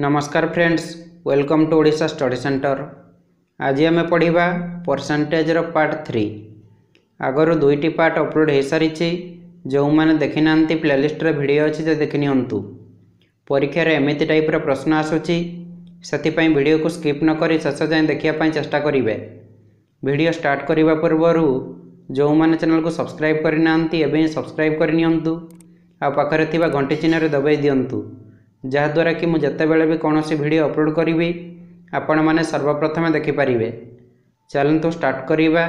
नमस्कार friends welcome to Oda study centre आज आम पढ़ा परसेंटेजर पार्ट थ्री आगर दुईट पार्ट अपलोड हो सारी जो मैंने देखी ना प्ले लिस्टर भिड अच्छे से देखि परीक्षार एमती टाइप प्रश्न आसपाई भिड को स्कीप नक शेष जाए देखापुर चेषा करेंगे भिड स्टार्ट करने पूर्व जो मैंने चैनल को सब्सक्राइब करना सब्सक्राइब करनी आखिर घंटी चिन्ह दबाई दिंटू ଯାହାଦ୍ୱାରା କି ମୁଁ ଯେତେବେଳେ ବି କୌଣସି ଭିଡ଼ିଓ ଅପଲୋଡ଼୍ କରିବି ଆପଣମାନେ ସର୍ବପ୍ରଥମେ ଦେଖିପାରିବେ ଚାଲନ୍ତୁ ଷ୍ଟାର୍ଟ କରିବା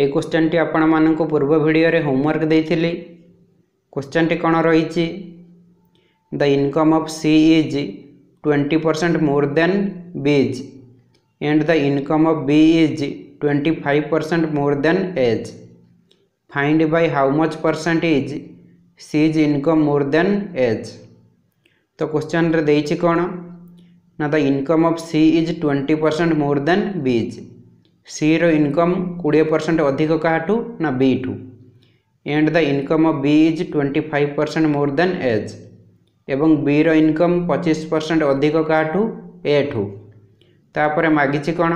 ଏଇ କ୍ୱେଶ୍ଚନ୍ଟି ଆପଣମାନଙ୍କୁ ପୂର୍ବ ଭିଡ଼ିଓରେ ହୋମ୍ୱାର୍କ ଦେଇଥିଲି କ୍ୱେଶ୍ଚନ୍ଟି କ'ଣ ରହିଛି the income of C is twenty percent more than B's and the income of B is twenty five percent more than A's find by how much percent is C's income more than A's ତ କ୍ୱେଶ୍ଚନ୍ରେ ଦେଇଛି କ'ଣ ନା the income of C is twenty percent more than B is sir income କୋଡ଼ିଏ percent ଅଧିକ କାହାଠୁ ନା ବିଠୁ and the income of B is twenty five percent more than A's ଏବଂ ବିର ଇନକମ୍ ପଚିଶ ପରସେଣ୍ଟ ଅଧିକ କାହାଠୁ ଏଠୁ ତାପରେ ମାଗିଛି କ'ଣ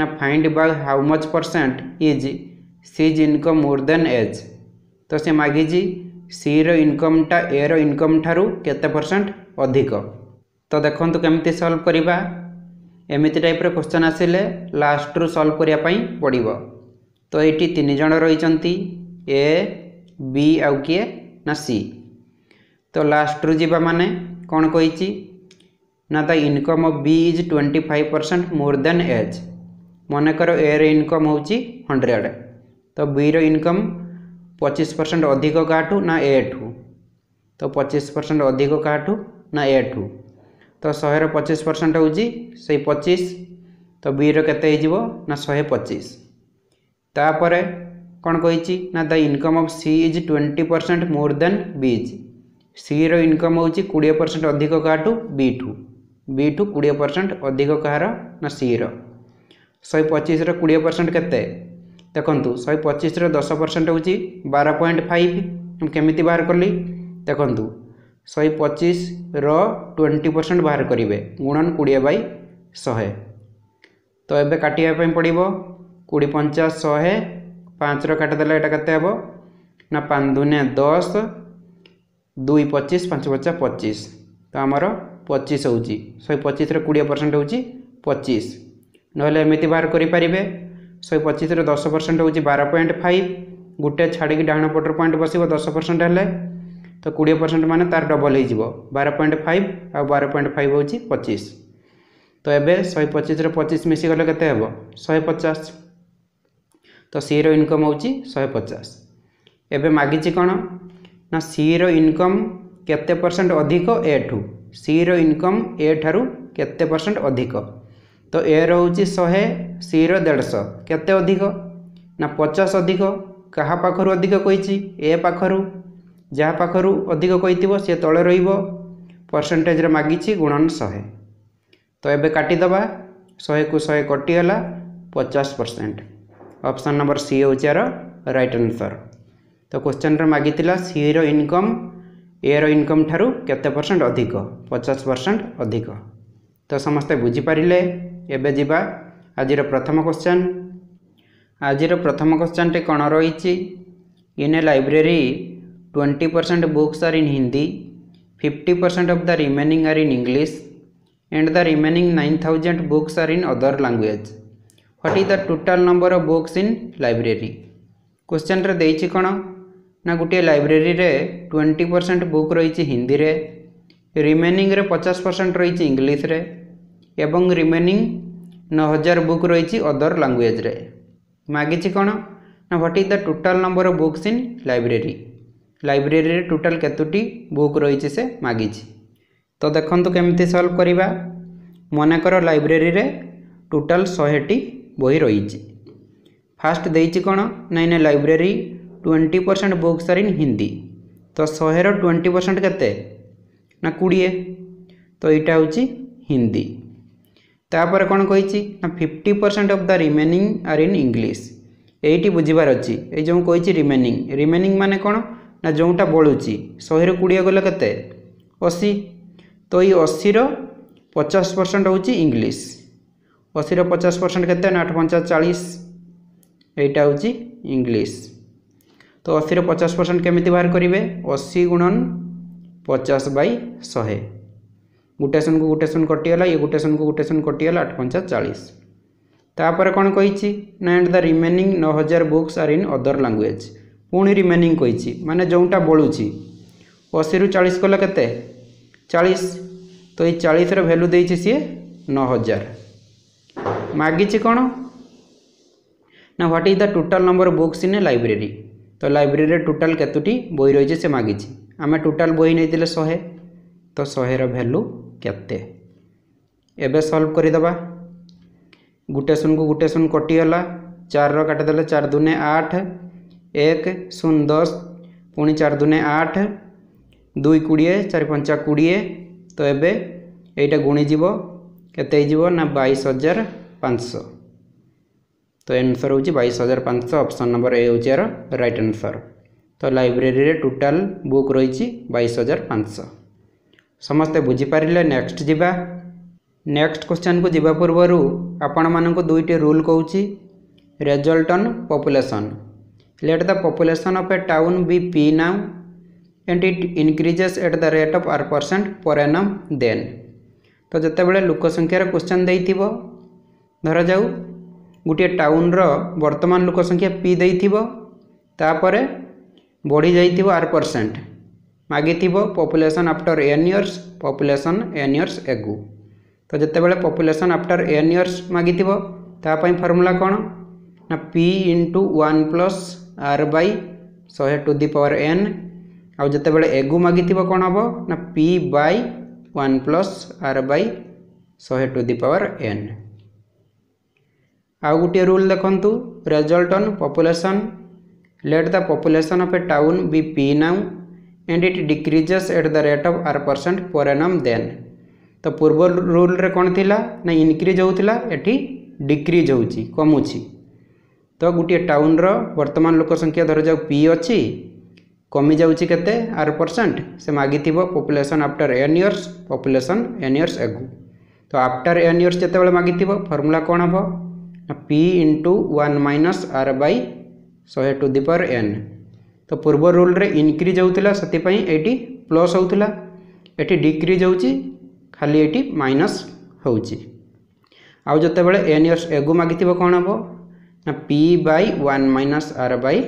ନା find by how much percent is C's income more than A's ତ ସେ ମାଗିଛି ସିର ଇନକମ୍ଟା ଏର ଇନକମ୍ ଠାରୁ କେତେ ପରସେଣ୍ଟ ଅଧିକ ତ ଦେଖନ୍ତୁ କେମିତି ସଲ୍ଭ କରିବା ଏମିତି ଟାଇପ୍ର କ୍ୱେଶ୍ଚନ୍ ଆସିଲେ ଲାଷ୍ଟରୁ ସଲ୍ଭ କରିବା ପାଇଁ ପଡ଼ିବ ତ ଏଇଠି ତିନି ଜଣ ରହିଛନ୍ତି ଏ ବି ଆଉ କିଏ ନା ସି ତ ଲାଷ୍ଟରୁ ଯିବା ମାନେ କ'ଣ କହିଛି ନା the income of B is twenty five percent more than A's ମନେକର ଏର ଇନକମ୍ ହେଉଛି ହଣ୍ଡ୍ରେଡ଼ ତ ବିର ଇନକମ୍ ପଚିଶ ପରସେଣ୍ଟ ଅଧିକ କାହାଠୁ ନା ଏଠୁ ତ ପଚିଶ ପରସେଣ୍ଟ ଅଧିକ କାହାଠୁ ନା ଏଠୁ ତ ଶହେର ପଚିଶ ପରସେଣ୍ଟ ହେଉଛି ସେଇ ପଚିଶ ତ ବିର କେତେ ହେଇଯିବ ନା ଶହେ ପଚିଶ ତାପରେ କ'ଣ କହିଛି ନା the income of C is twenty percent more than B is sir income ହେଉଛି କୋଡ଼ିଏ ପରସେଣ୍ଟ ଅଧିକ କାହାଠୁ ବିଠୁ ବିଠୁ କୋଡ଼ିଏ ପରସେଣ୍ଟ ଅଧିକ କାହାର ନା ସିର ଶହେ ପଚିଶର କୋଡ଼ିଏ ପରସେଣ୍ଟ କେତେ ଦେଖନ୍ତୁ ଶହେ ପଚିଶର ଦଶ ପରସେଣ୍ଟ ହେଉଛି ବାର ପଏଣ୍ଟ ଫାଇଭ୍ ମୁଁ କେମିତି ବାହାର କଲି ଦେଖନ୍ତୁ ଶହେ ପଚିଶର ଟ୍ୱେଣ୍ଟି ପରସେଣ୍ଟ ବାହାର କରିବେ ଗୁଣନ କୋଡ଼ିଏ ବାଇ ଶହେ ତ ଏବେ କାଟିବା ପାଇଁ ପଡ଼ିବ କୋଡ଼ିଏ ପଞ୍ଚାଶ ଶହେ ପାଞ୍ଚର କାଟିଦେଲେ ଏଇଟା କେତେ ହେବ ନା ପାଞ୍ଚ ଦୁନିଆ ଦଶ ଦୁଇ ପଚିଶ ପାଞ୍ଚ ପଚା ପଚିଶ ତ ଆମର ପଚିଶ ହେଉଛି ଶହେ ପଚିଶର କୋଡ଼ିଏ ପରସେଣ୍ଟ ହେଉଛି ପଚିଶ ନହେଲେ ଏମିତି ବାହାର କରିପାରିବେ ଶହେ ପଚିଶରୁ ଦଶ ପରସେଣ୍ଟ ହେଉଛି ବାର ପଏଣ୍ଟ ଫାଇଭ ଗୋଟିଏ ଛାଡ଼ିକି ଡାହାଣ ପଟର ପଏଣ୍ଟ ବସିବ ଦଶ ପରସେଣ୍ଟ ହେଲେ ତ କୋଡ଼ିଏ ପରସେଣ୍ଟ ମାନେ ତା'ର ଡବଲ୍ ହେଇଯିବ ବାର ପଏଣ୍ଟ ଫାଇଭ ଆଉ ବାର ପଏଣ୍ଟ ଫାଇଭ ହେଉଛି ପଚିଶ ତ ଏବେ ଶହେ ପଚିଶରୁ ପଚିଶ ମିଶିଗଲେ କେତେ ହେବ ଶହେ ପଚାଶ ତ ସିର ଇନକମ୍ ହେଉଛି ଶହେ ପଚାଶ ଏବେ ମାଗିଛି କ'ଣ ନା ସିର ଇନକମ୍ କେତେ ପରସେଣ୍ଟ ଅଧିକ ଏଠୁ ସିର ଇନକମ୍ ଏ ଠାରୁ କେତେ ପରସେଣ୍ଟ ଅଧିକ ତ ଏ ରହୁଛି ଶହେ ସିର ଦେଢ଼ଶହ କେତେ ଅଧିକ ନା ପଚାଶ ଅଧିକ କାହା ପାଖରୁ ଅଧିକ କହିଛି ଏ ପାଖରୁ ଯାହା ପାଖରୁ ଅଧିକ କହିଥିବ ସିଏ ତଳେ ରହିବ ପରସେଣ୍ଟେଜରେ ମାଗିଛି ଗୁଣନ ଶହେ ତ ଏବେ କାଟିଦେବା ଶହେକୁ ଶହେ କଟିଗଲା ପଚାଶ ପରସେଣ୍ଟ ଅପସନ୍ ନମ୍ବର ସି ହେଉଛି ଏହାର ରାଇଟ୍ ଆନ୍ସର ତ କୋଶ୍ଚିନ୍ରେ ମାଗିଥିଲା ସିର ଇନକମ୍ ଏର ଇନକମ୍ ଠାରୁ କେତେ ପରସେଣ୍ଟ ଅଧିକ ପଚାଶ ପରସେଣ୍ଟ ଅଧିକ ତ ସମସ୍ତେ ବୁଝିପାରିଲେ ଏବେ ଯିବା ଆଜିର ପ୍ରଥମ କୋଶ୍ଚିନ୍ ଆଜିର ପ୍ରଥମ କୋଶ୍ଚିନ୍ଟି କ'ଣ ରହିଛି in a library twenty percent books are in Hindi fifty percent of the remaining are in English and the remaining nine thousand books are in other language what is the total number of books in library କୋଶ୍ଚିନ୍ରେ ଦେଇଛି କ'ଣ ନା ଗୋଟିଏ ଲାଇବ୍ରେରୀରେ twenty percent book ରହିଛି ହିନ୍ଦୀରେ ରିମେନିଂରେ ପଚାଶ percent ରହିଛି ଇଂଲିଶରେ এবং রিমেনিং ନଅ ହଜାର ବୁକ୍ ରହିଛି ଅଦର୍ ଲାଙ୍ଗୁଏଜ୍ରେ ମାଗିଛି କ'ଣ ନା what is the total number of books in library ଲାଇବ୍ରେରୀରେ ଟୋଟାଲ୍ କେତୋଟି ବୁକ୍ ରହିଛି ସେ ମାଗିଛି ତ ଦେଖନ୍ତୁ କେମିତି ସଲ୍ଭ କରିବା ମନେକର ଲାଇବ୍ରେରୀରେ ଟୋଟାଲ୍ ଶହେଟି ବହି ରହିଛି ଫାଷ୍ଟ ଦେଇଛି କ'ଣ ନାଇଁ ନା library twenty percent books are in Hindi ତ ଶହେର ଟ୍ୱେଣ୍ଟି ପରସେଣ୍ଟ କେତେ ନା କୋଡ଼ିଏ ତ ଏଇଟା ହେଉଛି ହିନ୍ଦୀ ତାପରେ କ'ଣ କହିଛି ନା fifty percent of the remaining are in English ଏଇଠି ବୁଝିବାର ଅଛି ଏଇ ଯେଉଁ କହିଛି ରିମେନିଂ ରିମେନିଂ ମାନେ କ'ଣ ନା ଯେଉଁଟା ବଳୁଛି ଶହେରୁ କୋଡ଼ିଏ ଗଲେ କେତେ ଅଶୀ ତ ଏଇ ଅଶୀର ପଚାଶ ପରସେଣ୍ଟ ହେଉଛି ଇଂଲିଶ ଅଶୀର ପଚାଶ ପରସେଣ୍ଟ କେତେ ନା ଆଠ ପଞ୍ଚାଶ ଚାଳିଶ ଏଇଟା ହେଉଛି ଇଂଲିଶ ତ ଅଶୀର ପଚାଶ ପରସେଣ୍ଟ କେମିତି ବାହାର କରିବେ ଅଶୀ ଗୁଣନ ପଚାଶ ବାଇ ଶହେ গোটেসন কু গোটেসন কটিগলা ইয়ে গোটেসন কু গোটেসন কটিগলা আট পঞ্চা চাশ তাপরে কোণ কইছি না এন্ড দ্য রিমেনিং ন হাজার books are in other language পুঁ remaining কইছি মানে যেটা বলুছি অশীরু চাশ কলে কেতে চাশ তো এই চাশর ভ্যালু দিয়েছি সি ন হাজার মাগিছি কোণ না what is the total number books in a library তো লাইব্রেরি টোটাল কতটি বই রয়েছে সে মাগিছি আমি টোটাল বই নিয়ে শহে तो शहेर भैल्यू के सल्व करदे गोटे शून को गोटे शून कटिगला चार रटिदे चार दुने आठ एक शून दस पुणी चार दुने आठ दुई कोड़े चार पंचा कोड़े तो ये यहाँ गुणीजी केत ना बैस हजार पाँच तो एनसर हो बैस हजार पाँच अप्सन नंबर ए हो रईट आनसर तो लाइब्रेरि टोटाल बुक रही बैश हजार पाँच ସମସ୍ତେ ବୁଝିପାରିଲେ ନେକ୍ସଟ ଯିବା ନେକ୍ସଟ କ୍ୱେଶ୍ଚନକୁ ଯିବା ପୂର୍ବରୁ ଆପଣମାନଙ୍କୁ ଦୁଇଟି ରୁଲ୍ କହୁଛି result on population let the population of a town be P now and it increases at the rate of R percent per annum then ତ ଯେତେବେଳେ ଲୋକ ସଂଖ୍ୟାର କ୍ୱେଶ୍ଚନ୍ ଦେଇଥିବ ଧରାଯାଉ ଗୋଟିଏ ଟାଉନ୍ର ବର୍ତ୍ତମାନ ଲୋକ ସଂଖ୍ୟା ପି ଦେଇଥିବ ତାପରେ ବଢ଼ିଯାଇଥିବ R percent ମାଗିଥିବ population after N years population N years ଏଗୁ ତ ଯେତେବେଳେ ପପୁଲେସନ୍ ଆଫ୍ଟର୍ ଏନ୍ ଇୟର୍ସ ମାଗିଥିବ ତା ପାଇଁ ଫର୍ମୁଲା କ'ଣ ନା P into one plus R by ଶହେ ଟୁ ଦି ପାୱାର ଏନ୍ ଆଉ ଯେତେବେଳେ ଏଗୁ ମାଗିଥିବ କ'ଣ ହେବ ନା P by one plus R by ଶହେ ଟୁ ଦି ପାୱାର ଏନ୍ ଆଉ ଗୋଟିଏ ରୁଲ୍ ଦେଖନ୍ତୁ result on population let the population of a town be P now and it decreases at the rate of R percent per annum then तो पूर्व rule रे कौन थिला ना इनक्रीज होता एठी डिक्रीज हो कमुची तो गोटे टाउन रो वर्तमान लोक संख्या धर जाऊ पी अच्छी कमी जाते आर परसेंट से मागिथिबो population after N years population N years एगु तो आफ्टर एन इयर्स जेतेबेले मागिथिबो फॉर्मूला फर्मूला कौन हम P into one minus R by शहे टू दि पर एन ତ ପୂର୍ବ ରୁଲ୍ରେ ଇନକ୍ରିଜ୍ ହେଉଥିଲା ସେଥିପାଇଁ ଏଇଠି ପ୍ଲସ୍ ହେଉଥିଲା ଏଠି ଡିକ୍ରିଜ୍ ହେଉଛି ଖାଲି ଏଇଠି ମାଇନସ୍ ହେଉଛି ଆଉ ଯେତେବେଳେ ଏନ୍ ଇୟର୍ସ ଏଗୁ ମାଗିଥିବ କ'ଣ ହେବ ନା P by one minus R by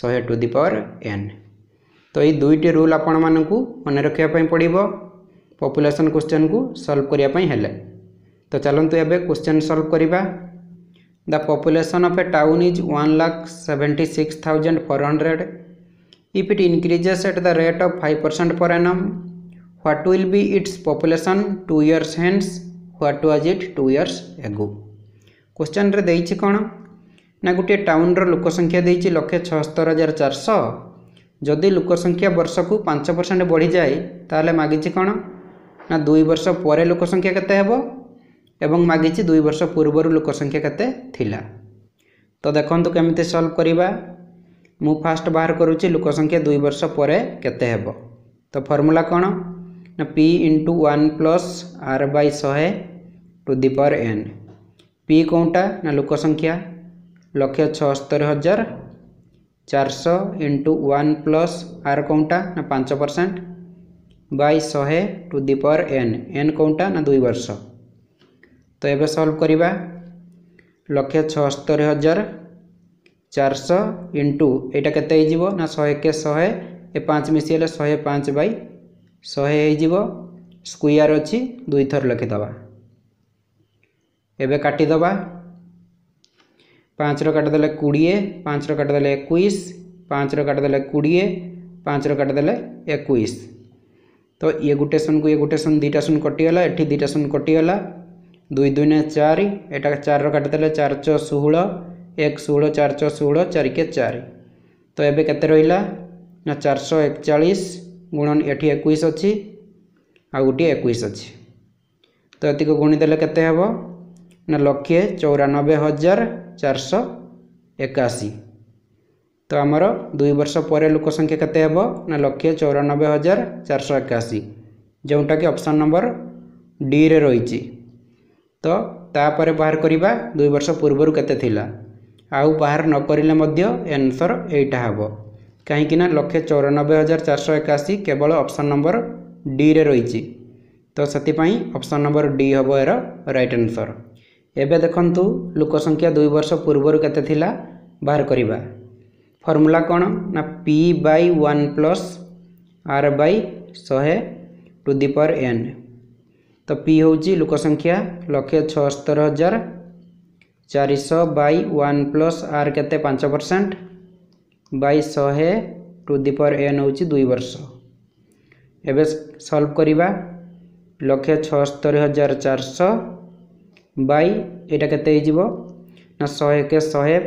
ଶହେ ଟୁ ଦି ପାୱାର ଏନ୍ ତ ଏଇ ଦୁଇଟି ରୁଲ୍ ଆପଣମାନଙ୍କୁ ମନେ ରଖିବା ପାଇଁ ପଡ଼ିବ ପପୁଲେସନ୍ କୋଶ୍ଚେନ୍କୁ ସଲ୍ଭ କରିବା ପାଇଁ ହେଲେ ତ ଚାଲନ୍ତୁ ଏବେ କୋଶ୍ଚେନ୍ ସଲ୍ଭ କରିବା The population of a town is 1,76,400. If it increases at the rate of 5% per annum, what will be its population 2 years hence? What was it 2 years ago? Question रे ଦେଇଛି କ'ଣ ନା ଗୋଟିଏ ଟାଉନର ଲୋକ ସଂଖ୍ୟା ଦେଇଛି ଲକ୍ଷେ ଛଅସ୍ତର ହଜାର ଚାରିଶହ ଯଦି ଲୋକ ସଂଖ୍ୟା ବର୍ଷକୁ ପାଞ୍ଚ ପରସେଣ୍ଟ ବଢ଼ିଯାଏ ତାହେଲେ ମାଗିଛି କ'ଣ ନା ଦୁଇ ବର୍ଷ ପରେ ଲୋକ ସଂଖ୍ୟା କେତେ ହେବ ଏବଂ ମାଗିଛି ଦୁଇ ବର୍ଷ ପୂର୍ବରୁ ଲୋକ ସଂଖ୍ୟା କେତେ ଥିଲା ତ ଦେଖନ୍ତୁ କେମିତି ସଲ୍ଭ କରିବା ମୁଁ ଫାଷ୍ଟ ବାହାର କରୁଛି ଲୋକ ସଂଖ୍ୟା ଦୁଇ ବର୍ଷ ପରେ କେତେ ହେବ ତ ଫର୍ମୁଲା କ'ଣ ନା P into one plus R by ଶହେ to the power N P କେଉଁଟା ନା ଲୋକ ସଂଖ୍ୟା ଲକ୍ଷେ ଛଅସ୍ତରୀ ହଜାର ଚାରିଶହ ଇଣ୍ଟୁ ୱାନ୍ ପ୍ଲସ୍ ଆର୍ କେଉଁଟା ନା ପାଞ୍ଚ ପରସେଣ୍ଟ ବାଇ ଶହେ to the power N N କେଉଁଟା ନା ଦୁଇ ବର୍ଷ तो ये सल्व करने लक्ष छहस्तर हजार चार शु इंटू के शहे के शहे ए पाँच मिसी शहे पाँच बै शहे स्क्वायर अच्छी दुई थर लिखिद एवं काटिद पाँच रटिदे कोड़े पाँच रटिदे एक पाँच रटिदे कोड़े पाँच रटिदे एक तो ये गोटे सुन को ये गोटे सुन दुटा सुन कटिगला एटी दुटा सुन कटिगला ଦୁଇ ଦୁଇନେ ଚାରି ଏଇଟା ଚାରିର କାଟିଦେଲେ ଚାରି ଚ ଷୋହଳ ଏକ ଷୋହଳ ଚାରି ଚ ଷୋହଳ ଚାରିକେ ଚାରି ତ ଏବେ କେତେ ରହିଲା ନା ଚାରିଶହ ଏକଚାଳିଶ ଗୁଣ ଏଠି ଏକୋଇଶ ଅଛି ଆଉ ଗୋଟିଏ ଏକୋଇଶ ଅଛି ତ ଏତିକି ଗୁଣିଦେଲେ କେତେ ହେବ ନା ଲକ୍ଷେ ଚଉରାନବେ ହଜାର ଚାରିଶହ ଏକାଅଶୀ ତ ଆମର ଦୁଇ ବର୍ଷ ପରେ ଲୋକ ସଂଖ୍ୟା କେତେ ହେବ ନା ଲକ୍ଷେ ଚଉରାନବେ ହଜାର ଚାରିଶହ ଏକାଅଶୀ ଯେଉଁଟାକି ଅପସନ୍ ନମ୍ବର ଡିରେ ରହିଛି ତ ତା'ପରେ ବାହାର କରିବା ଦୁଇ ବର୍ଷ ପୂର୍ବରୁ କେତେ ଥିଲା ଆଉ ବାହାର ନ କରିଲେ ମଧ୍ୟ ଏନ୍ସର୍ ଏଇଟା ହେବ କାହିଁକିନା ଲକ୍ଷେ ଚଉରାନବେ ହଜାର ଚାରିଶହ ଏକାଅଶୀ କେବଳ ଅପସନ୍ ନମ୍ବର ଡିରେ ରହିଛି ତ ସେଥିପାଇଁ ଅପସନ୍ ନମ୍ବର ଡି ହେବ ଏହାର ରାଇଟ୍ ଆନ୍ସର୍ ଏବେ ଦେଖନ୍ତୁ ଲୋକ ସଂଖ୍ୟା ଦୁଇ ବର୍ଷ ପୂର୍ବରୁ କେତେ ଥିଲା ବାହାର କରିବା ଫର୍ମୁଲା କ'ଣ ନା P by one plus R by ଶହେ ଟୁ ଦି ପାୱାର ଏନ୍ तो पी हूँ लोक संख्या लक्ष छतर हजार चार बै वन प्लस आर के पांच परसेंट बै शहे टू दि पावर एन हो दुई वर्ष एवं सल्व करवा लक्ष छतरी हजार चार शह बै यहाँ के ना शहे के शहे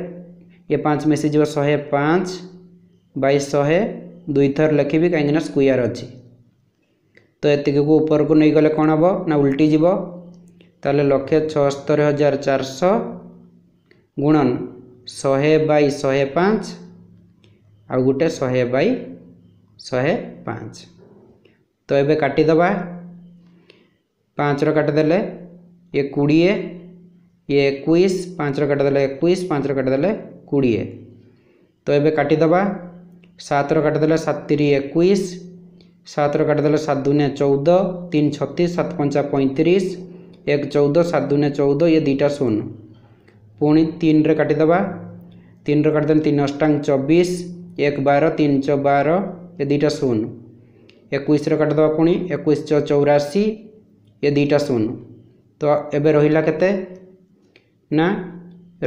ये पाँच मिसिज शहे पाँच बै शहे दुई थर लिखी कहीं स्क्यर अच्छी तो एति ऊपर को नहीं गले कौन हम ना उल्टी जीव ते लक्ष छहत्तर हजार चार शुणन शहे बै शहे पाँच आ गोटे शहे बै शहे पाँच तो ये काटिद पाँच रटिदे ये कोड़े ये एक पाँच रटिदे एक पाँच रटिदे कोड़े तो ये काटिद सतर काटिदे सतरी एक সাতর কাটিদেলে সাত দুনিয়া চৌদ তিন ছত্রিশ সাত পঞ্চা পঁয়ত্রিশ এক চৌদ সাত দুনিয়া চৌদ ইয়ে দুইটা শূন্য পুঁ তিনরে কাটিদেবা তিনরে কাটিদেলে তিন অষ্টাং চবিশ এক বার তিন চ বার এ দুইটা শূন্য একুশরে কাটিদেবা পুঁ একুশ চ চৌরাশি এ দুইটা শূন্য তো এবে রহিলা কেতে না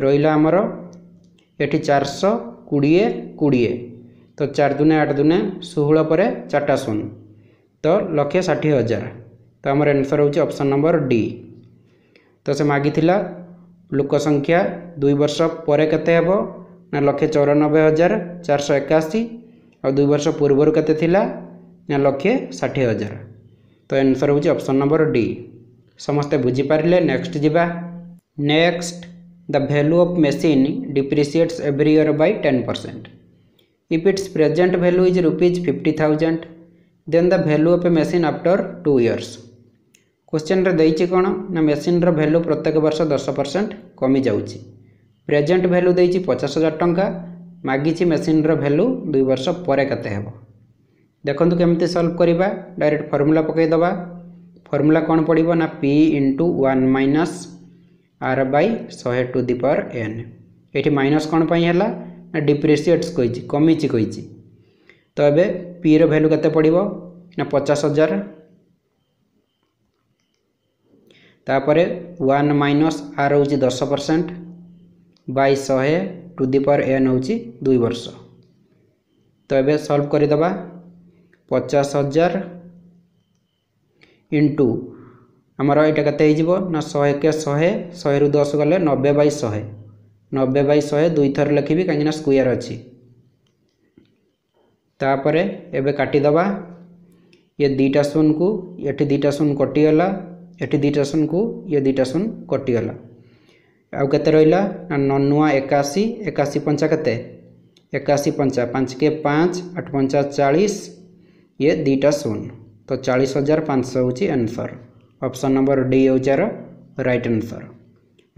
রহিলা আমার এটি চারশো কোড়িয়ে কোড়িয়ে तो चार दुने आठ दुने षोह पर चार्टा शून तो लक्षे षाठी हजार तो आमर एनसर होप्शन नंबर डी तो से मागि लोक संख्या दुई वर्ष पर कत ना लक्ष चौरानबे हजार चार शौ एकाशी और दुई वर्ष पूर्वर के लक्षे षाठी हजार तो एनसर होप्शन नंबर डी समस्ते बुझीपारे नेक्स्ट जीवा next the value of machine depreciates every year by ten percent If its present value is rupees 50,000, then the value of a machine after 2 years. Question रे ଦେଇଛି କ'ଣ ନା ମେସିନ୍ର value ପ୍ରତ୍ୟେକ ବର୍ଷ ଦଶ ପରସେଣ୍ଟ କମିଯାଉଛି ପ୍ରେଜେଣ୍ଟ ଭ୍ୟାଲୁ ଦେଇଛି ପଚାଶ ହଜାର ଟଙ୍କା ମାଗିଛି ମେସିନ୍ର ଭ୍ୟାଲୁ ଦୁଇ ବର୍ଷ ପରେ କେତେ ହେବ ଦେଖନ୍ତୁ କେମିତି ସଲ୍ଭ କରିବା ଡାଇରେକ୍ଟ ଫର୍ମୁଲା ପକାଇଦେବା ଫର୍ମୁଲା କ'ଣ ପଡ଼ିବ ନା P into one minus R by ଶହେ ଟୁ ଦି ପାୱାର ଏନ୍ ଏଠି ମାଇନସ୍ କ'ଣ ପାଇଁ ହେଲା ନା ଡିପ୍ରିସିଏଟ୍ସ କହିଛି କମିଛି କହିଛି ତ ଏବେ ପିର ଭ୍ୟାଲ୍ୟୁ କେତେ ପଡ଼ିବ ନା ପଚାଶ ହଜାର ତାପରେ ୱାନ୍ ମାଇନସ୍ ଆର୍ ହେଉଛି ଦଶ ପରସେଣ୍ଟ ବାଇ ଶହେ ଟୁ ଦି ପାୱାର୍ ଏନ୍ ହେଉଛି ଦୁଇ ବର୍ଷ ତ ଏବେ ସଲ୍ଭ କରିଦେବା ପଚାଶ ହଜାର ଇଣ୍ଟୁ ଆମର ଏଇଟା କେତେ ହେଇଯିବ ନା ଶହେ କେ ଶହେ ଶହେରୁ ଦଶ ଗଲେ ନବେ ବାଇ ଶହେ नबे बै शहे दुई थर लिखी कहीं स्क्वे अच्छी एवं काटिद ये दुटा सुन को ये दुटा सुन कटिगला ये दुटा सुन को ये दुटा सुन कटिगला आउ के रहा ननुआ एकाशी एकाशी पंचा के एकाशी पंचा पांच के पाँच आठ पंचा चालीस ये दुटा शून तो चालीस हजार पाँच सौ होन्सर अप्सन नंबर डी हो रईट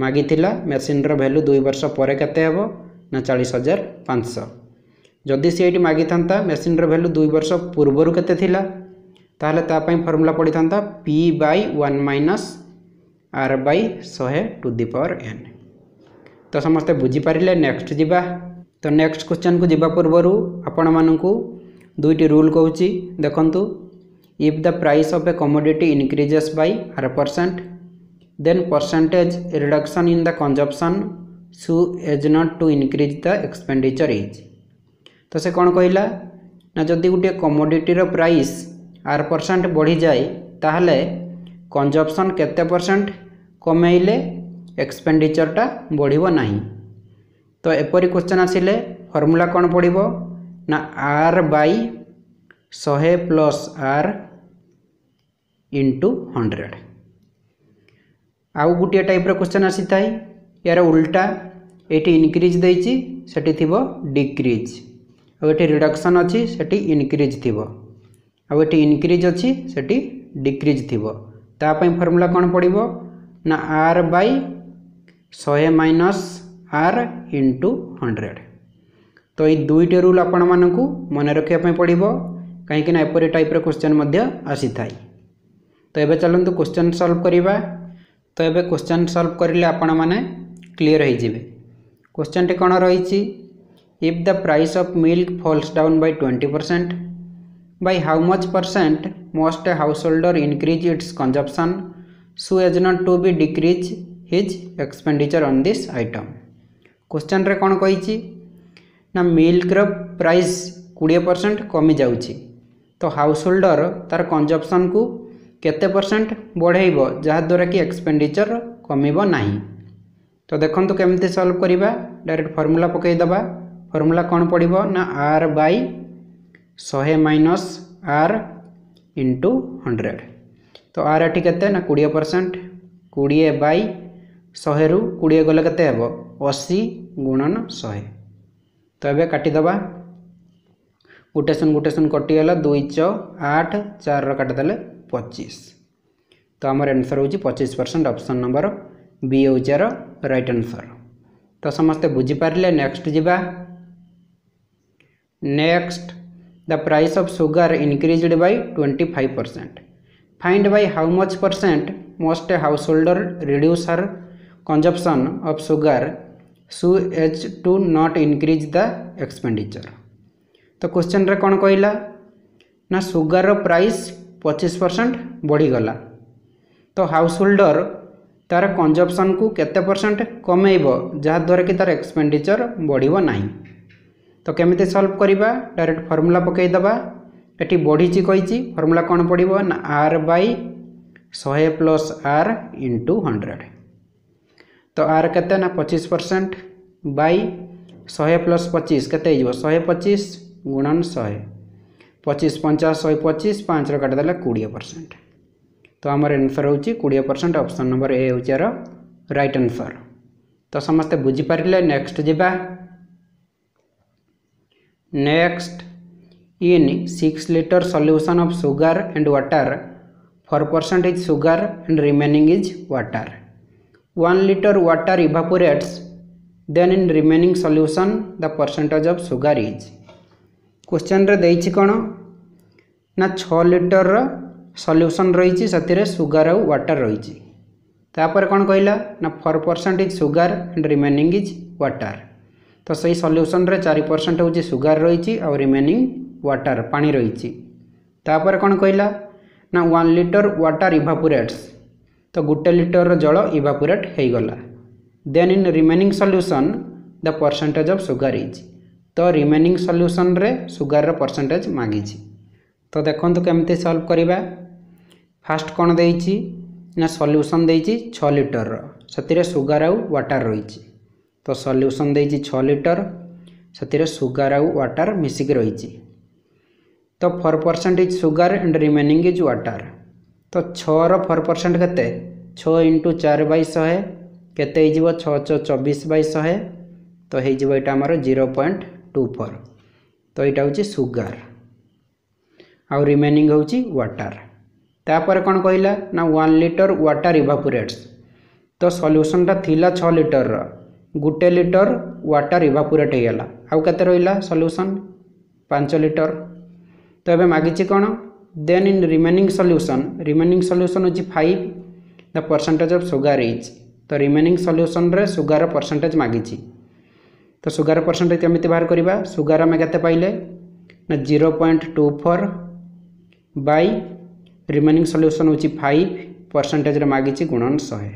मागिता मेसीन रैल्यू दुई वर्ष पर चालीस हजार पाँच जदि सी ये मागि था मेसीन रैल्यू दुई वर्ष पूर्वर के फर्मूला पड़ी था P by one minus R by शहे टू दि पावर एन तो समस्ते बुझीपारे नेक्स्ट जीवा तो नेक्स्ट क्वेश्चन को जीवा पूर्व आपण मानक दुईट रूल कौच देखु if the price of a commodity increases by R percent then percentage reduction in the consumption so as not to increase the expenditure is तो से कौन कहला ना जदि गोटे कमोडीटर प्राइस आर परसेंट बढ़ी जाए ताहले कंजप्सन केते परसेंट कमेले एक्सपेंडिचरटा बढ़िबो नाही तो एपरी क्वेश्चन आसिले फर्मूला कोन पड़िबो ना R by 100 plus R into 100 आउ गोटे टाइप्र क्वेश्चन आसी थाए यार उल्टा ये इनक्रिज देटी थी डिक्रिज आठ रिडक्शन अच्छी से इनक्रिज थी आठ इनक्रिज अच्छी से डिक्रिज थी फर्मूला कौन पड़ो ना आर बै शहे माइनस आर इंटू हंड्रेड तो ये दुईटे रूल आपण मानक मन रखापी पड़ो कहीं एपरी टाइप्र क्वेश्चन आसी थाए तो ये चलत क्वेश्चन सल्व करवा तो ये क्वेश्चन सल्व करें आपण मैने क्लीअर होश्चन टे कौन रही if the price of milk falls down by 20 percent by how much percent must householder increase its consumption so as not to be decrease his expenditure on this item question रे कौन कही ना मिल्क्र price कोड़े percent कमी जा तो house holder तार consumption को କେତେ ପରସେଣ୍ଟ ବଢ଼େଇବ ଯାହାଦ୍ୱାରା କି ଏକ୍ସପେଣ୍ଡିଚର୍ କମିବ ନାହିଁ ତ ଦେଖନ୍ତୁ କେମିତି ସଲ୍ଭ କରିବା ଡାଇରେକ୍ଟ ଫର୍ମୁଲା ପକାଇଦେବା ଫର୍ମୁଲା କ'ଣ ପଡ଼ିବ ନା ଆର୍ ବାଇ ଶହେ ମାଇନସ୍ ଆର୍ ଇଣ୍ଟୁ ହଣ୍ଡ୍ରେଡ଼ ତ ଆର୍ ଏଠି କେତେ ନା କୋଡ଼ିଏ ପରସେଣ୍ଟ କୋଡ଼ିଏ ବାଇ ଶହେରୁ କୋଡ଼ିଏ ଗଲେ କେତେ ହେବ ଅଶୀ ଗୁଣନ ଶହେ ତ ଏବେ କାଟିଦେବା ଗୋଟେ ଶୂନ ଗୋଟେ ଶୂନ କଟିଗଲା ଦୁଇ ଚ ଆଠ ଚାରିର କାଟିଦେଲେ पचीस तो आम एनसर हो पचिश परसेंट अपसन नंबर बी हूँ यार रईट आनसर तो समस्ते बुझिपारे नेक्स्ट जीवा next the price of sugar increased by twenty five percent find by how much percent must householder reduce her consumption of sugar so as to not increase the expenditure तो question रे कौन कहला ना sugar price ପଚିଶ percent ବଢ଼ିଗଲା ତ house holder ତା'ର କଞ୍ଜପସନ୍କୁ କେତେ ପରସେଣ୍ଟ କମେଇବ ଯାହାଦ୍ୱାରା କି ତା'ର ଏକ୍ସପେଣ୍ଡିଚର ବଢ଼ିବ ନାହିଁ ତ କେମିତି ସଲ୍ଭ କରିବା ଡାଇରେକ୍ଟ ଫର୍ମୁଲା ପକାଇଦେବା ଏଠି ବଢ଼ିଛି କହିଛି ଫର୍ମୁଲା କ'ଣ ପଡ଼ିବ ନା ଆର୍ ବାଇ ଶହେ ପ୍ଲସ୍ ଆର୍ ଇଣ୍ଟୁ ହଣ୍ଡ୍ରେଡ଼ ତ ଆର୍ କେତେ ନା ପଚିଶ ପରସେଣ୍ଟ ବାଇ ଶହେ ପ୍ଲସ୍ ପଚିଶ କେତେ ହେଇଯିବ ଶହେ ପଚିଶ ଗୁଣନ ଶହେ पचिश पंचाश शहे पचिश पाँच रटिदेले कोड़े परसेंट तो आमर एनसर होड़े परसेंट अप्सन नंबर ए हो यार रईट आनसर तो समस्ते बुझिपारे नेक्स्ट जा next in six litre solution of sugar and water four percent is sugar and remaining is water one litre water evaporates then in remaining solution the percentage of sugar is question रे कौन ना छ litre रल्यूसन रही sugar आउ व्टर रही कौन कहला ना four percent is sugar and remaining is water तो से सल्यूसन रे चार परसेंट हूँ सुगार रही रिमेनिंग व्टर पा रही कौन कहला ना वन लिटर व्टर इभापुरेट्स तो गोटे लिटर जल evaporate होगला then in remaining solution the percentage of sugar is तो रिमेनिंग सल्यूसन सुगार परसेंटेज मागिछि तो देखते केमते सॉल्व करिबा फास्ट कौन दे सल्यूसन देइछि 6 लीटर रो सतिरे सुगर आउ वाटर रहिछि तो सल्यूसन देइछि 6 से सुगार सुगर आउ वाटर मिसिक रही तो four percent is sugar and remaining is water तो छर फोर परसेंट केते 6 चार बहे के केते हो छः छः चबिश बै शहे तो हो जीरो पॉइंट ଟୁ ଫୋର୍ ତ ଏଇଟା ହେଉଛି ସୁଗାର ଆଉ ରିମେନିଂ ହେଉଛି ୱାଟର ତାପରେ କ'ଣ କହିଲା ନା ୱାନ୍ ଲିଟର ୱାଟର ଇଭାପୋରେଟ୍ସ ତ ସଲ୍ୟୁସନ୍ଟା ଥିଲା ଛଅ ଲିଟରର ଗୋଟେ ଲିଟର ୱାଟର ଇଭାପୋରେଟ୍ ହେଇଗଲା ଆଉ କେତେ ରହିଲା ସଲ୍ୟୁସନ୍ ପାଞ୍ଚ ଲିଟର ତ ଏବେ ମାଗିଛି କ'ଣ then in remaining solution remaining solution ହେଉଛି five the percentage of sugar ହେଇଛି ତ ରିମେନିଂ ସଲ୍ୟୁସନ୍ରେ ସୁଗାରର ପରସେଣ୍ଟେଜ୍ ମାଗିଛି तो सुगार परसेंटेज केमी बाहर करवा सुगार आम के पाइले ना zero point two four by remaining solution हो फाइव परसेंटेज मागिच गुणन शहे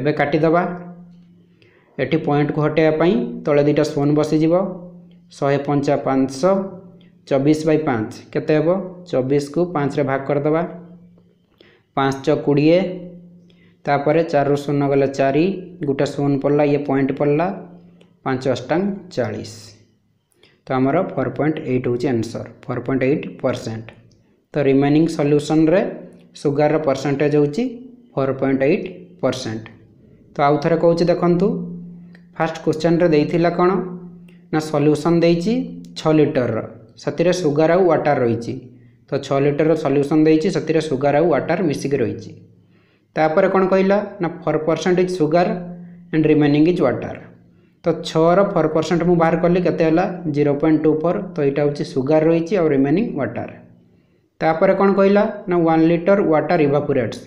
एवं काटिद ये पॉइंट को हटेपी तले दुटा सोन बसीज शहे पंचा पांच चबीस बै पाँच केत चबीस को पाँच भाग करदे पांच कोड़े चार शून्य गले चार गोटे शून पड़ा ये पॉइंट पड़ला ପାଞ୍ଚ ଅଷ୍ଟାଙ୍ଗ ଚାଳିଶ ତ ଆମର ଫୋର୍ ପଏଣ୍ଟ ଏଇଟ୍ ହେଉଛି answer four point eight percent ତ ରିମେନିଂ ସଲ୍ୟୁସନ୍ରେ ସୁଗାରର ପରସେଣ୍ଟେଜ୍ ହେଉଛି ଫୋର୍ ପଏଣ୍ଟ ଏଇଟ୍ ପରସେଣ୍ଟ ତ ଆଉ ଥରେ କହୁଛି ଦେଖନ୍ତୁ ଫାର୍ଷ୍ଟ କ୍ୱେଶ୍ଚନ୍ରେ ଦେଇଥିଲା କ'ଣ ନା ସଲ୍ୟୁସନ୍ ଦେଇଛି ଛଅ ଲିଟରର ସେଥିରେ ସୁଗାର ଆଉ ୱାଟର୍ ରହିଛି ତ ଛଅ ଲିଟରର ସଲ୍ୟୁସନ୍ ଦେଇଛି ସେଥିରେ ସୁଗାର ଆଉ ୱାଟର୍ ମିଶିକି ରହିଛି ତାପରେ କ'ଣ କହିଲା ନା four percent is sugar and remaining is water तो छर फोर परसेंट मुझ बाहर कली के जीरो पॉइंट टू फोर तो यहाँ हूँ सुगार रही और रिमेनिंग व्टर तापर कौन कहला ना वन लिटर व्टर इवापोरेट्स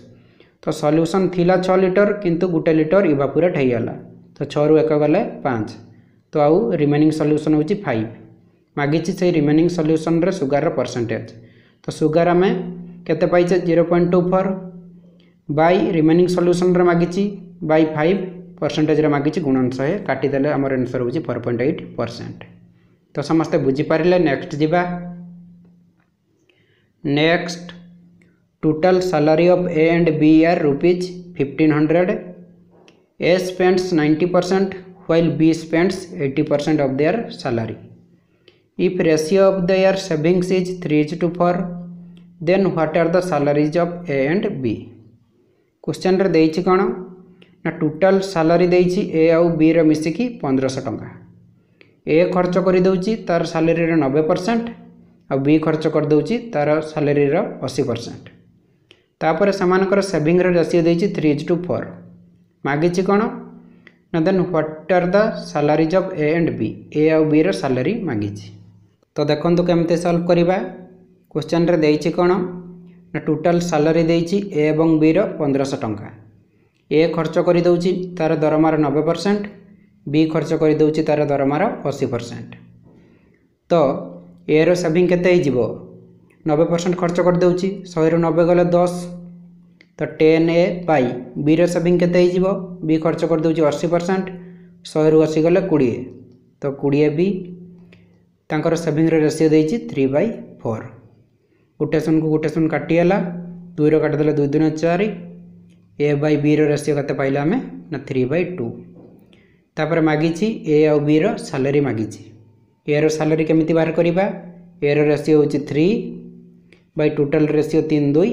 तो सल्यूसन थी छः लिटर किंतु गोटे लिटर इवापोरेट हो तो छु एक गले पाँच तो आउ रिमेनिंग सल्यूसन हो फाइव मागिचे से रिमेनिंग सल्यूसन सुगार परसेंटेज तो सुगार आम के zero point two four by remaining solution मागिच by five percentage मागिचे गुणन शहे काटिदे आम एनसर हो फोर पॉइंट एट परसेंट तो समस्ते बुझिपारे नेक्स्ट जीवा next total salary of A and B are rupees fifteen hundred A spends ninety percent while B spends eighty percent of their salary if ratio of the year is three is to four then what are the salaries of A and B question रे कौन ନା total salary ଦେଇଛି ଏ ଆଉ ବିର ମିଶିକି ପନ୍ଦରଶହ ଟଙ୍କା ଏ ଖର୍ଚ୍ଚ କରିଦେଉଛି ତା'ର ସାଲେରୀର ନବେ ପରସେଣ୍ଟ ଆଉ ବି ଖର୍ଚ୍ଚ କରିଦେଉଛି ତା'ର ସାଲେରୀର ଅଶୀ ପରସେଣ୍ଟ ତାପରେ ସେମାନଙ୍କର ସେଭିଂର ରେସିଓ ଦେଇଛି ଥ୍ରୀ ଇଜ୍ ଟୁ ଫୋର୍ ମାଗିଛି କ'ଣ ନା then what are the salaries of A and B A ଆଉ ବିର ସାଲାରୀ ମାଗିଛି ତ ଦେଖନ୍ତୁ କେମିତି ସଲ୍ଭ କରିବା କୋଶ୍ଚିନ୍ରେ ଦେଇଛି କ'ଣ ନା ଟୋଟାଲ୍ ସାଲାରୀ ଦେଇଛି ଏ ଏବଂ ବିର ପନ୍ଦରଶହ ଟଙ୍କା ଏ ଖର୍ଚ୍ଚ କରିଦେଉଛି ତା'ର ଦରମାର ନବେ ପରସେଣ୍ଟ ବି ଖର୍ଚ୍ଚ କରିଦେଉଛି ତା'ର ଦରମାର ଅଶୀ ପରସେଣ୍ଟ ତ ଏର ସେଭିଂ କେତେ ହେଇଯିବ ନବେ ପରସେଣ୍ଟ ଖର୍ଚ୍ଚ କରିଦେଉଛି ଶହେରୁ ନବେ ଗଲେ ଦଶ ତ ଟେନ୍ ଏ ବାଇ ବିର ସେଭିଂ କେତେ ହେଇଯିବ ବି ଖର୍ଚ୍ଚ କରିଦେଉଛି ଅଶୀ ପରସେଣ୍ଟ ଶହେରୁ ଅଶୀ ଗଲେ କୋଡ଼ିଏ ତ କୋଡ଼ିଏ ବି ତାଙ୍କର ସେଭିଂର ରେସିଓ ଦେଇଛି ଥ୍ରୀ ବାଇ ଫୋର୍ ଗୋଟେ ଶୂନକୁ ଗୋଟେ ଶୂନ କାଟିଗଲା ଦୁଇର କାଟିଦେଲେ ଦୁଇ ଦିନ ଚାରି ए बै बी रेसीो के पाइल आम ना थ्री बै टू तापर मागिची ए आउ बी रैलारी मागिची ए रैलारी केमी बाहर करवा ए रेसीो हूँ थ्री बै टोटाल रेसीो तीन दुई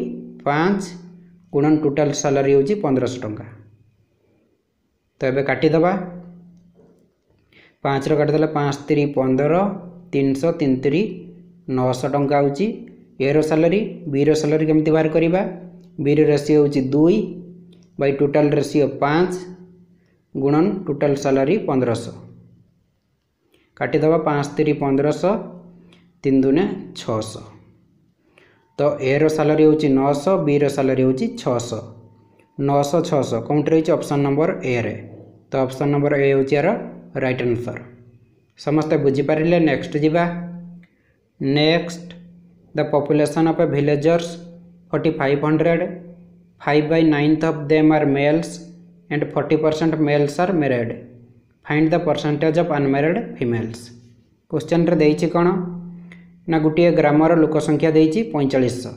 पाँच गुणन टोटाल सालरी हूँ पंद्रह टाँग तो ये काटिदे पाँच रटिदे पाँच तीन पंदर तीन शौ तीन तीन नौश टाँचा हूँ ए रैलारी बी रैलारी केमी बाहर करवा बी रेसीो हूँ दुई बाई टोटल रेशियो पाँच गुणन टोटाल सालरी पंद्रह सौ पाँच तीन पंद्रह तीन दूने छः तो ए रालारी हूँ नौश बी रालारी हूँ छःश नौश छःश कौट रही ऑप्शन नंबर ए रे तो ऑप्शन नंबर ए हूँ यार रईट आंसर समस्ते बुझीपारे next Java next the population of a villagers forty five hundred 5 by 9th of them are males and 40% males are married. Find the percentage of unmarried females. Question रे ଦେଇଛି କ'ଣ ନା ଗୋଟିଏ ଗ୍ରାମର ଲୋକ ସଂଖ୍ୟା ଦେଇଛି ପଇଁଚାଳିଶଶହ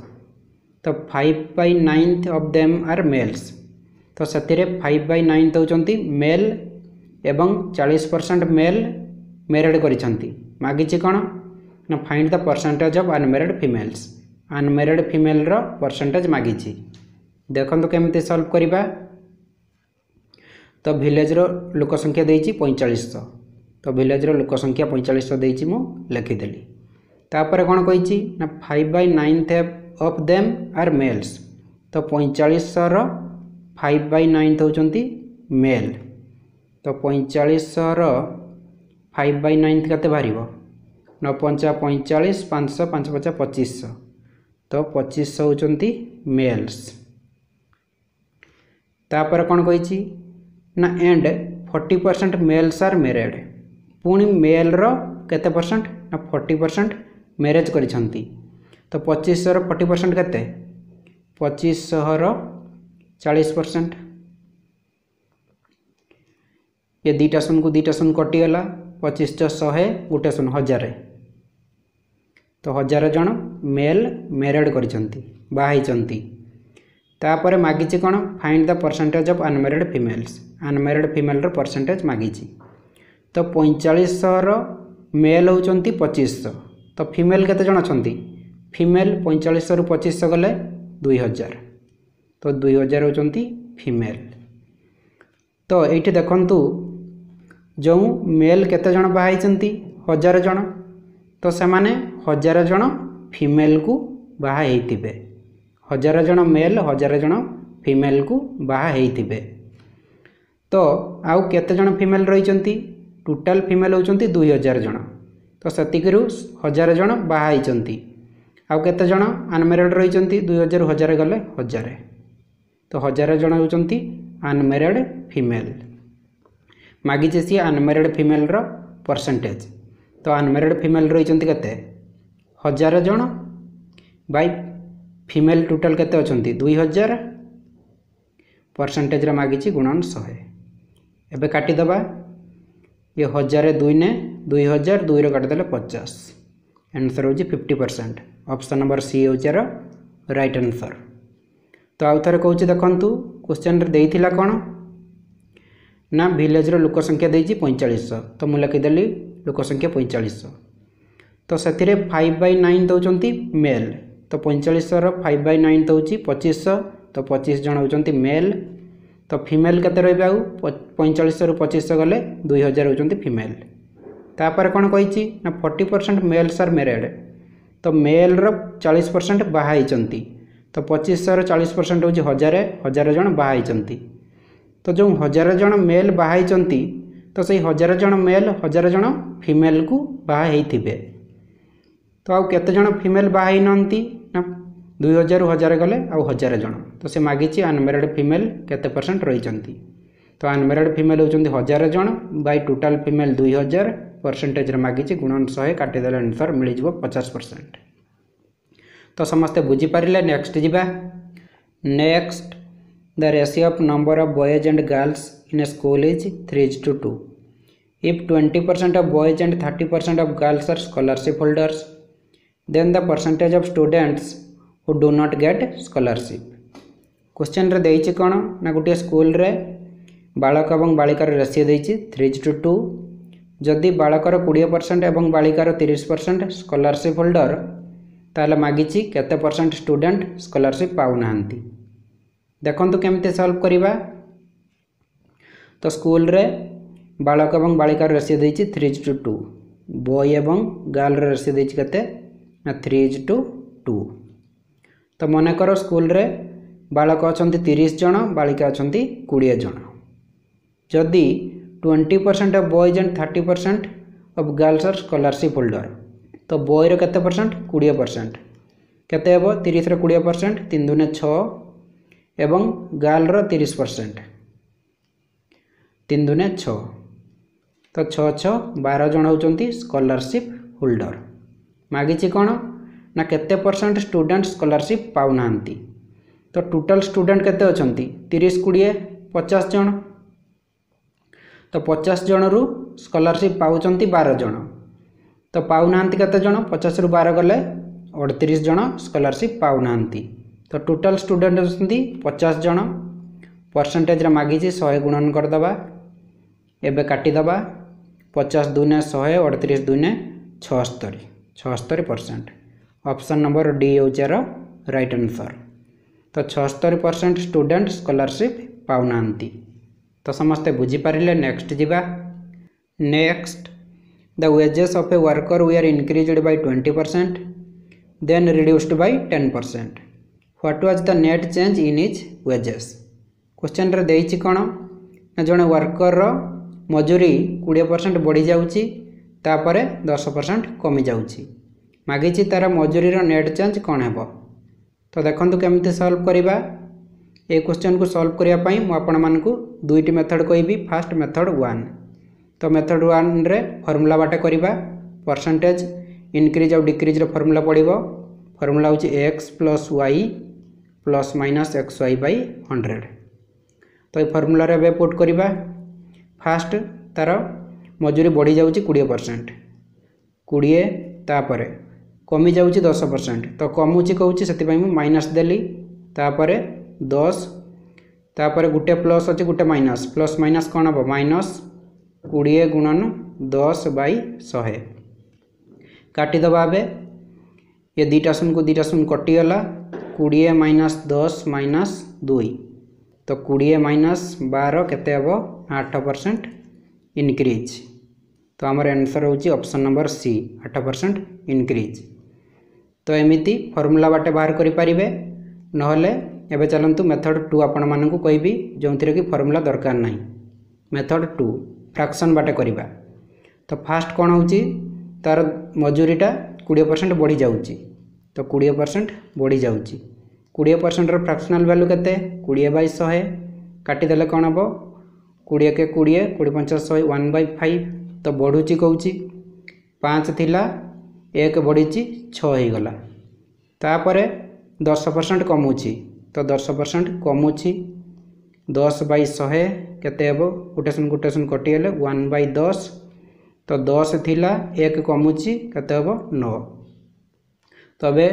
ତ five by ninth of them are males ତ ସେଥିରେ ଫାଇଭ୍ ବାଇ ନାଇନ୍ଥ ହେଉଛନ୍ତି ମେଲ୍ ଏବଂ ଚାଳିଶ ପରସେଣ୍ଟ ମେଲ୍ ମ୍ୟାରେଡ଼୍ କରିଛନ୍ତି ମାଗିଛି କ'ଣ ନା find the percentage of unmarried females unmarried ଫିମେଲ୍ର percentage ମାଗିଛି ଦେଖନ୍ତୁ କେମିତି ସଲ୍ଭ କରିବା ତ ଭିଲେଜର ଲୋକ ସଂଖ୍ୟା ଦେଇଛି ପଇଁଚାଳିଶଶହ ତ ଭିଲେଜର ଲୋକ ସଂଖ୍ୟା ପଇଁଚାଳିଶଶହ ଦେଇଛି ମୁଁ ଲେଖିଦେଲି ତାପରେ କ'ଣ କହିଛି ନା five by ninth of them are males ତ ପଇଁଚାଳିଶଶହର ଫାଇଭ୍ ବାଇ ନାଇନ୍ଥ ହେଉଛନ୍ତି ମେଲ୍ ତ ପଇଁଚାଳିଶଶହର ଫାଇଭ୍ ବାଇ ନାଇନ୍ଥ କେତେ ବାହାରିବ ନଅ ପଞ୍ଚା ପଇଁଚାଳିଶ ପାଞ୍ଚଶହ ପାଞ୍ଚ ପଞ୍ଚା ପଚିଶଶହ ତ ପଚିଶଶହ ହେଉଛନ୍ତି ମେଲ୍ସ तापर कौन कही and 40 percent males are married पुणी मेल रत परसेंट ना 40 परसेंट मेरेज कर तो पचिश फर्टी परसेंट के पचिश चालीस परसेंट ये दुटा सुन को दुटा सुन कटिगला पचिश शहे गोटे सुन हजार तो हजार जन मेल मेरेड कर बाहर ତାପରେ ମାଗିଛି କ'ଣ find the percentage of unmarried females unmarried ଫିମେଲ୍ର percentage ମାଗିଛି ତ ପଇଁଚାଳିଶଶହର ମେଲ୍ ହେଉଛନ୍ତି ପଚିଶଶହ ତ ଫିମେଲ୍ କେତେ ଜଣ ଅଛନ୍ତି ଫିମେଲ୍ ପଇଁଚାଳିଶଶହରୁ ପଚିଶଶହ ଗଲେ ଦୁଇ ହଜାର ତ ଦୁଇ ହଜାର ହେଉଛନ୍ତି ଫିମେଲ୍ ତ ଏଇଠି ଦେଖନ୍ତୁ ଯେଉଁ ମେଲ୍ କେତେ ଜଣ ବାହା ହେଇଛନ୍ତି ହଜାର ଜଣ ତ ସେମାନେ ହଜାର ଜଣ ଫିମେଲ୍କୁ ବାହା ହେଇଥିବେ हजार जन मेल हजार जन फिमेल को बाहे तो आउ केतज फिमेल रही टोटाल फिमेल होती दुई हजार जन तो से हजार जन बाहरी आउ केत अनमेरीड रही दुई हजार हजार गले हजार तो हजार जन होनमेरिड फिमेल मागिचे सी अनमेरीड फिमेल परसेंटेज तो अनमेरीड फिमेल रही कते हजार जन बै फिमेल टोटाल के दुई हजार परसेंटेज मागिची गुणन शहे एवं काटिद ये हजार दुईने दुई हजार दुई रहा पचास एनसर हो fifty percent option number C रहा रईट आंसर तो आउ थे कौच देखु क्वेश्चन दे कौन ना भिलेजर लोक संख्या दे पैंचाश तो मुझे लिखिदेली लोक संख्या पैंचाश तो से फाइव बै नाइन दौर मेल ତ ପଇଁଚାଳିଶର ଫାଇଭ୍ ବାଇ ନାଇନ୍ ଦେଉଛି ପଚିଶଶହ ତ ପଚିଶ ଜଣ ହେଉଛନ୍ତି ମେଲ୍ ତ ଫିମେଲ୍ କେତେ ରହିବେ ଆଉ ପଇଁଚାଳିଶରୁ ପଚିଶଶହ ଗଲେ ଦୁଇ ହଜାର ହେଉଛନ୍ତି ଫିମେଲ୍ ତାପରେ କ'ଣ କହିଛି ନା forty percent males are married ତ ମେଲ୍ର ଚାଳିଶ ପରସେଣ୍ଟ ବାହା ହେଇଛନ୍ତି ତ ପଚିଶଶହର ଚାଳିଶ ପରସେଣ୍ଟ ହେଉଛି ହଜାରେ ହଜାରେ ଜଣ ବାହା ହେଇଛନ୍ତି ତ ଯେଉଁ ହଜାରେ ଜଣ ମେଲ୍ ବାହା ହେଇଛନ୍ତି ତ ସେଇ ହଜାରେ ଜଣ ମେଲ୍ ହଜାରେ ଜଣ ଫିମେଲ୍କୁ ବାହା ହେଇଥିବେ ତ ଆଉ କେତେ ଜଣ ଫିମେଲ୍ ବାହା ହେଇନାହାନ୍ତି ना दुई हजार हजार गले आउ हजार जन तो से मागिचे अनमेरीड फिमेल केत परसेंट रही तो अनमेरीड फिमेल होती हजार जन बै टोटाल फिमेल दुई हजार परसेंटेज मागिचे गुणन शहे काटिदे आनसर मिल जा पचास परसेंट तो समस्ते बुझीपारे नेक्स्ट जा next the ratio of number of boys and girls in a school is three is to two if twenty percent of boys and thirty percent of girls are scholarship holders then the percentage of students who do not get scholarship କୋଶ୍ଚିନ୍ରେ ଦେଇଛି କ'ଣ ନା ଗୋଟିଏ ସ୍କୁଲରେ ବାଳକ ଏବଂ ବାଳିକାର ratio ଦେଇଛି three two two ଯଦି ବାଳକର କୋଡ଼ିଏ ପରସେଣ୍ଟ ଏବଂ ବାଳିକାର ତିରିଶ ପରସେଣ୍ଟ ସ୍କଲାରସିପ୍ ହୋଲ୍ଡର ତାହେଲେ ମାଗିଛି କେତେ ପରସେଣ୍ଟ ଷ୍ଟୁଡେଣ୍ଟ ସ୍କଲାରସିପ୍ ପାଉନାହାନ୍ତି ଦେଖନ୍ତୁ କେମିତି ସଲ୍ଭ କରିବା ତ ସ୍କୁଲରେ ବାଳକ ଏବଂ ବାଳିକାର ରେସିଓ ଦେଇଛି ଥ୍ରୀ ଟୁ ଟୁ ବଏ ଏବଂ ଗାର୍ଲର ରେସିଓ ଦେଇଛି କେତେ थ्री इज टू टू तो मनेकर स्कूल बालक अच्छा तीस जन बालिका अच्छा कोड़े जन जदि twenty percent of boys and thirty percent of girls are scholarship holder तो बयर के परसेंट कोड़े परसेंट केतरीस कोड़े परसेंट तीन दुने छः गर्ल्र तीस परसेंट तीन दुने छ तो छः छः बार जन होती स्कलारसीप होल्डर ମାଗିଛି କ'ଣ ନା କେତେ ପରସେଣ୍ଟ ଷ୍ଟୁଡେଣ୍ଟ ସ୍କଲାରସିପ୍ ପାଉନାହାନ୍ତି ତ ଟୋଟାଲ୍ ଷ୍ଟୁଡେଣ୍ଟ କେତେ ଅଛନ୍ତି ତିରିଶ କୋଡ଼ିଏ ପଚାଶ ଜଣ ତ ପଚାଶ ଜଣରୁ ସ୍କଲାରସିପ୍ ପାଉଛନ୍ତି ବାର ଜଣ ତ ପାଉନାହାନ୍ତି କେତେ ଜଣ ପଚାଶରୁ ବାର ଗଲେ ଅଠତିରିଶ ଜଣ ସ୍କଲାରସିପ୍ ପାଉନାହାନ୍ତି ତ ଟୋଟାଲ୍ ଷ୍ଟୁଡେଣ୍ଟ ଅଛନ୍ତି ପଚାଶ ଜଣ ପରସେଣ୍ଟେଜରେ ମାଗିଛି ଶହେ ଗୁଣନ କରିଦେବା ଏବେ କାଟିଦେବା ପଚାଶ ଦୁଇନେ ଶହେ ଅଠତିରିଶ ଦୁଇନେ ଛଅସ୍ତରୀ ଛଅସ୍ତରୀ ପରସେଣ୍ଟ ଅପସନ୍ ନମ୍ବର ଡି ହେଉଛି ଏହାର ରାଇଟ୍ ଆନ୍ସର୍ ତ ଛଅସ୍ତରୀ ପରସେଣ୍ଟ ଷ୍ଟୁଡ଼େଣ୍ଟ ସ୍କଲାରସିପ୍ ପାଉନାହାନ୍ତି ତ ସମସ୍ତେ ବୁଝିପାରିଲେ ନେକ୍ସଟ ଯିବା next the wages of a worker we are increased by twenty percent then reduced by ten percent what was the net change in is wages କ୍ୱେଶ୍ଚେନ୍ରେ ଦେଇଛି କ'ଣ ନା ଜଣେ ୱାର୍କରର ମଜୁରୀ କୋଡ଼ିଏ ପରସେଣ୍ଟ ବଢ଼ିଯାଉଛି ତାପରେ ଦଶ ପରସେଣ୍ଟ କମିଯାଉଛି ମାଗିଛି ତା'ର ମଜୁରୀର ନେଟ୍ ଚେଞ୍ଜ କ'ଣ ହେବ ତ ଦେଖନ୍ତୁ କେମିତି ସଲ୍ଭ କରିବା ଏ କୋଶ୍ଚିନ୍କୁ ସଲ୍ଭ କରିବା ପାଇଁ ମୁଁ ଆପଣମାନଙ୍କୁ ଦୁଇଟି ମେଥଡ଼ କହିବି ଫାଷ୍ଟ ମେଥଡ଼ ୱାନ୍ ତ ମେଥଡ଼ ୱାନ୍ରେ ଫର୍ମୁଲା ବାଟେ କରିବା ପରସେଣ୍ଟେଜ୍ ଇନକ୍ରିଜ୍ ଆଉ ଡିକ୍ରିଜ୍ର ଫର୍ମୁଲା ପଡ଼ିବ ଫର୍ମୁଲା ହେଉଛି X plus Y plus minus X Y by hundred ତ ଏ ଫର୍ମୁଲାରେ ଏବେ ପୁଟ୍ କରିବା ଫାଷ୍ଟ ତା'ର ମଜୁରୀ ବଢ଼ିଯାଉଛି କୋଡ଼ିଏ ପରସେଣ୍ଟ କୋଡ଼ିଏ ତାପରେ କମିଯାଉଛି ଦଶ ପରସେଣ୍ଟ ତ କମୁଛି କହୁଛି ସେଥିପାଇଁ ମୁଁ ମାଇନସ୍ ଦେଲି ତାପରେ ଦଶ ତାପରେ ଗୋଟେ ପ୍ଲସ୍ ଅଛି ଗୋଟେ ମାଇନସ୍ ପ୍ଲସ୍ ମାଇନସ୍ କ'ଣ ହେବ ମାଇନସ୍ କୋଡ଼ିଏ ଗୁଣନ ଦଶ ବାଇ ଶହେ କାଟିଦେବା ଏବେ ଏ ଦୁଇଟା ଶୂନକୁ ଦୁଇଟା ଶୂନ କଟିଗଲା କୋଡ଼ିଏ ମାଇନସ୍ ଦଶ ମାଇନସ୍ ଦୁଇ ତ କୋଡ଼ିଏ ମାଇନସ୍ ବାର କେତେ ହେବ ଆଠ ପରସେଣ୍ଟ ଇନକ୍ରିଜ୍ তো আমার ଆନ୍ସର୍ ହେଉଛି ଅପସନ୍ ନମ୍ବର ସି ଆଠ ପରସେଣ୍ଟ ଇନକ୍ରିଜ୍ ତ ଏମିତି ଫର୍ମୁଲା ବାଟେ ବାହାର କରିପାରିବେ ନହେଲେ ଏବେ ଚାଲନ୍ତୁ ମେଥଡ଼ ଟୁ ଆପଣମାନଙ୍କୁ କହିବି ଯେଉଁଥିରେ କି ଫର୍ମୁଲା ଦରକାର ନାହିଁ ମେଥଡ଼ ଟୁ ଫ୍ରାକ୍ସନ୍ ବାଟେ କରିବା ତ ଫାର୍ଷ୍ଟ କ'ଣ ହେଉଛି ତା'ର ମଜୁରୀଟା କୋଡ଼ିଏ ପରସେଣ୍ଟ ବଢ଼ିଯାଉଛି ତ କୋଡ଼ିଏ ପରସେଣ୍ଟ ବଢ଼ିଯାଉଛି କୋଡ଼ିଏ ପରସେଣ୍ଟର ଫ୍ରାକ୍ସନାଲ୍ ଭାଲ୍ୟୁ କେତେ କୋଡ଼ିଏ ବାଇ ଶହେ କାଟିଦେଲେ କ'ଣ ହେବ କୋଡ଼ିଏକେ କୋଡ଼ିଏ କୋଡ଼ିଏ ପଞ୍ଚାଶ ଶହେ ୱାନ୍ ବାଇ ଫାଇଭ୍ तो बढ़ुच कौचि पाँच थी एक बढ़ी छगला तापर दस परसेंट कमुची तो दस परसेंट कमुची दस बै शहे केव कोटेसन कोटेसन कटिगे वन बै दस तो दस थी एक कमुची के नौ तबे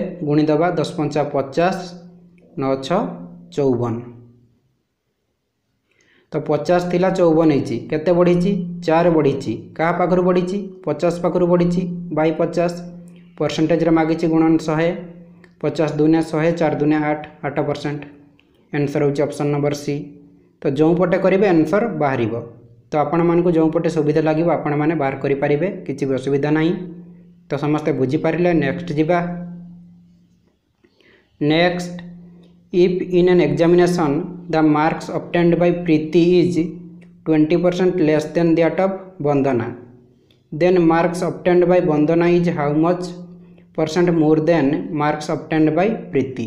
दस पंचा पचास नौ छौवन तो पचास थिला चौवन होते बढ़ी चार बढ़ी क्या पाखु बढ़ी पचास पाखर बढ़ी बै पचास परसेंटेज्रे मागे गुणन शहे पचास दुनिया शहे चार दुनिया आठ आठ percent answer option number C तो जो पटे करेंगे एनसर बाहर तो आपण मानक जो पटे सुविधा लगे आपण मैंने बाहर करेंगे किसी भी असुविधा ना तो समस्ते बुझीपारे नेक्स्ट जा next if in an examination the marks obtained by Preeti is 20% less than that of Bandhana. Then marks obtained by Bandhana is how much percent more than marks obtained by Preeti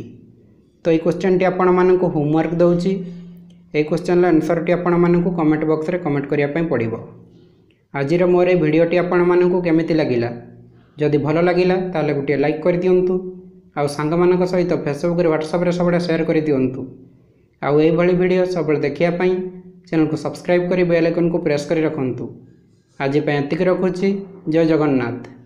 तो ये question T आपण मानक homework दूसरी ये question answer T आपण मानक comment बक्स में comment करने पड़ो आज मोर भिडटी आपण मानक केमी लगिला जदि भल लगिला गोटे लाइक कर दिंतु आ सांग सहित फेसबुक ह्वाट्सअप्रे सब सेयार कर दिंतु आउ यही भिड सब देखापी चैनल को सब्सक्राइब कर बेलैकन को प्रेस कर रखु आजपाई ये रखुच्छी जय जगन्नाथ